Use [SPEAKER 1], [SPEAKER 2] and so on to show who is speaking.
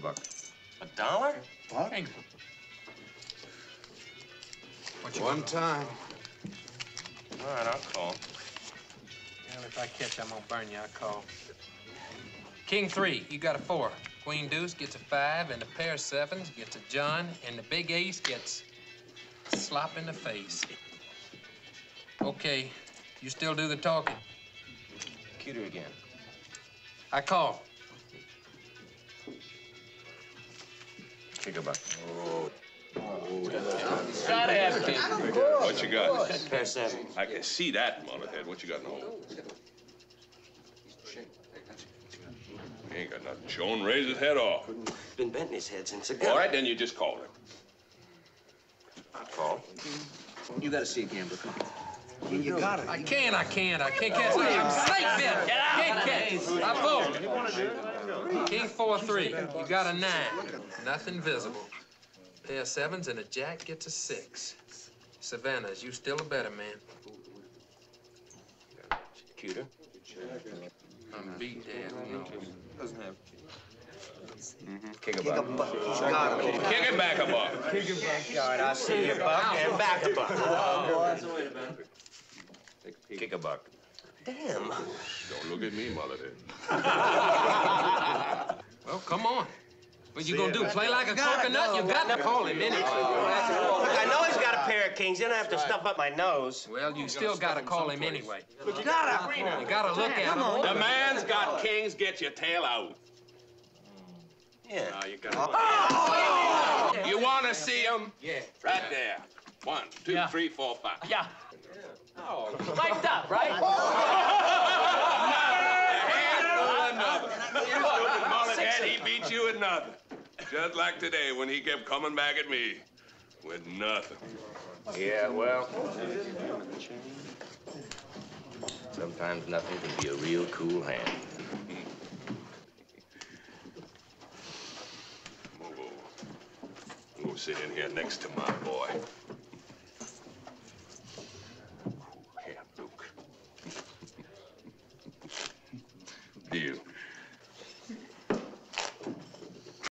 [SPEAKER 1] buck.
[SPEAKER 2] A dollar?
[SPEAKER 3] What?
[SPEAKER 4] Hey. What you
[SPEAKER 1] One
[SPEAKER 4] want?
[SPEAKER 1] time.
[SPEAKER 2] All right, I'll call.
[SPEAKER 4] Well, if I catch, I'm gonna burn you. I'll call. King three, you got a four. Queen deuce gets a five, and a pair of sevens gets a John, and the big ace gets slop in the face. Okay, you still do the talking.
[SPEAKER 2] Cuter again.
[SPEAKER 4] I call.
[SPEAKER 2] Kick a buck.
[SPEAKER 5] What you got?
[SPEAKER 2] Pair seven.
[SPEAKER 5] I can see that, Mullethead. What you got in the hole? He ain't got nothing. Joan raised his head off.
[SPEAKER 2] Been betting his head since a
[SPEAKER 5] All right, then you just call him.
[SPEAKER 2] I'll call.
[SPEAKER 1] You gotta see a gambler. Come on.
[SPEAKER 3] You got it.
[SPEAKER 4] I can't, I can't, I can't catch. I'm snake bit. Can't catch. I fold. King four three. You got a nine. Nothing visible. Pair of sevens and a jack gets a six. Savannah, is you still a better man?
[SPEAKER 2] Cuter.
[SPEAKER 4] I'm beat, Dad. Who knows?
[SPEAKER 1] Doesn't have. Mm-hmm.
[SPEAKER 2] Kick a
[SPEAKER 3] Kick a
[SPEAKER 2] buck.
[SPEAKER 3] buck. He's got it.
[SPEAKER 5] Kick it back a buck.
[SPEAKER 2] All right, I'll see you a buck and back a buck. Kick a buck. Damn.
[SPEAKER 5] Don't look at me, Mullethead.
[SPEAKER 4] Well, come on. What you gonna do? Play like a
[SPEAKER 3] You gotta
[SPEAKER 4] coconut?
[SPEAKER 3] go.
[SPEAKER 4] You got to call him anyway.
[SPEAKER 2] Look, I know he's got a pair of kings. You don't have to stuff up my nose.
[SPEAKER 4] Well, you still got to call him anyway.
[SPEAKER 3] You got it.
[SPEAKER 4] You got to look at him.
[SPEAKER 5] The man's got kings. Get your tail out.
[SPEAKER 2] Yeah.
[SPEAKER 5] Now you got. You want to see him?
[SPEAKER 4] Yeah.
[SPEAKER 5] Right there. One, two, three, four, five.
[SPEAKER 6] Yeah. Oh. Mic'd up, right?
[SPEAKER 5] Another. You stupid mullethead, he beat you at nothing. Just like today when he kept coming back at me with nothing.
[SPEAKER 2] Yeah, well. Sometimes nothing can be a real cool hand.
[SPEAKER 5] Move over. Go sit in here next to my boy. view.